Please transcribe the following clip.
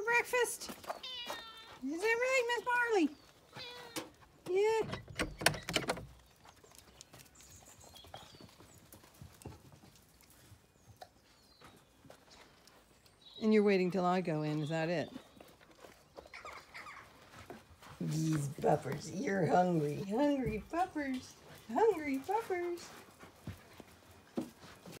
For breakfast. Is that right, Miss Marley? Yeah. And you're waiting till I go in, is that it? These buffers, you're hungry. Hungry buffers. Hungry buffers.